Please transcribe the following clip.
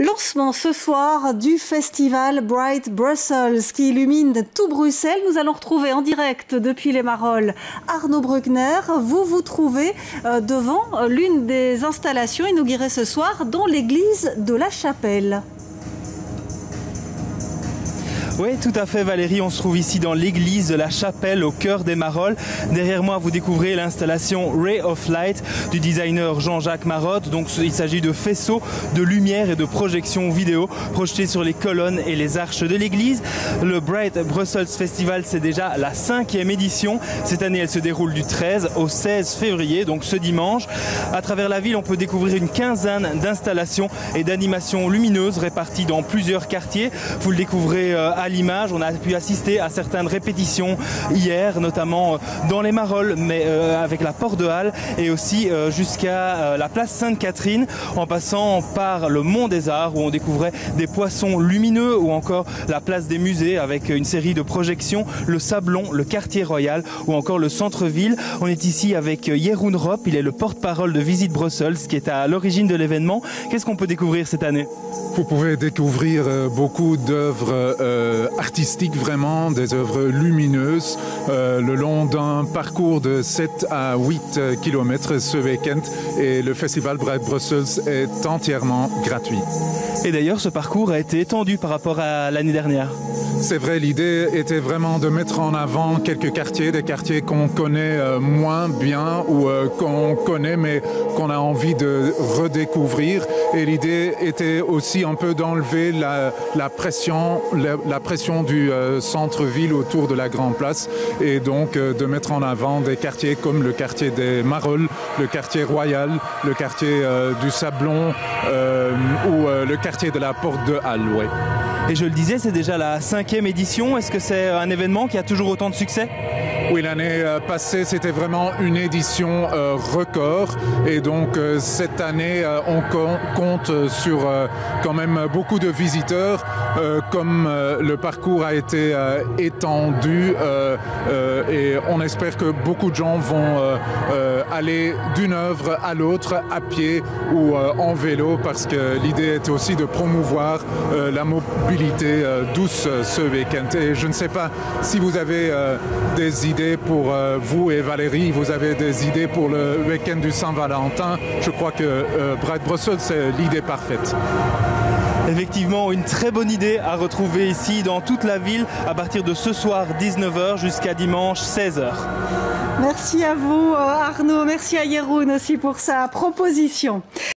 Lancement ce soir du festival Bright Brussels qui illumine tout Bruxelles. Nous allons retrouver en direct depuis les Marolles Arnaud Bruckner. Vous vous trouvez euh, devant l'une des installations inaugurées ce soir dans l'église de la Chapelle. Oui, tout à fait Valérie, on se trouve ici dans l'église de la chapelle au cœur des Marolles. Derrière moi, vous découvrez l'installation Ray of Light du designer Jean-Jacques Marotte. Donc il s'agit de faisceaux de lumière et de projections vidéo projetés sur les colonnes et les arches de l'église. Le Bright Brussels Festival, c'est déjà la cinquième édition. Cette année, elle se déroule du 13 au 16 février, donc ce dimanche. À travers la ville, on peut découvrir une quinzaine d'installations et d'animations lumineuses réparties dans plusieurs quartiers. Vous le découvrez à à l'image. On a pu assister à certaines répétitions hier, notamment euh, dans les Marolles, mais euh, avec la Porte de Halle et aussi euh, jusqu'à la place Sainte-Catherine, en passant par le Mont des Arts où on découvrait des poissons lumineux ou encore la place des musées avec une série de projections, le Sablon, le quartier royal ou encore le centre-ville. On est ici avec Jeroen Rop, il est le porte-parole de Visite Brussels qui est à l'origine de l'événement. Qu'est-ce qu'on peut découvrir cette année? Vous pouvez découvrir beaucoup d'œuvres artistiques vraiment, des œuvres lumineuses euh, le long d'un parcours de 7 à 8 km ce week-end et le festival Bright Brussels est entièrement gratuit. Et d'ailleurs ce parcours a été étendu par rapport à l'année dernière. C'est vrai, l'idée était vraiment de mettre en avant quelques quartiers, des quartiers qu'on connaît euh, moins bien ou euh, qu'on connaît mais qu'on a envie de redécouvrir. Et l'idée était aussi un peu d'enlever la, la pression, la, la pression du euh, centre-ville autour de la grande place et donc euh, de mettre en avant des quartiers comme le quartier des Marolles, le quartier royal, le quartier euh, du Sablon ou le quartier de la porte de Halle. Et je le disais, c'est déjà la cinquième édition. Est-ce que c'est un événement qui a toujours autant de succès? Oui, l'année euh, passée, c'était vraiment une édition euh, record. Et donc, euh, cette année, on compte sur quand même beaucoup de visiteurs. Comme le parcours a été étendu et on espère que beaucoup de gens vont aller d'une œuvre à l'autre à pied ou euh, en vélo parce que l'idée est aussi de promouvoir euh, la mobilité euh, douce ce week-end. Et je ne sais pas si vous avez des idées pour vous et Valérie, vous avez des idées pour le week-end du Saint-Valentin. Je crois que Bright Brussels, c'est l'idée parfaite. Effectivement, une très bonne idée à retrouver ici dans toute la ville à partir de ce soir 19h jusqu'à dimanche 16h. Merci à vous Arnaud, merci à Jeroen aussi pour sa proposition.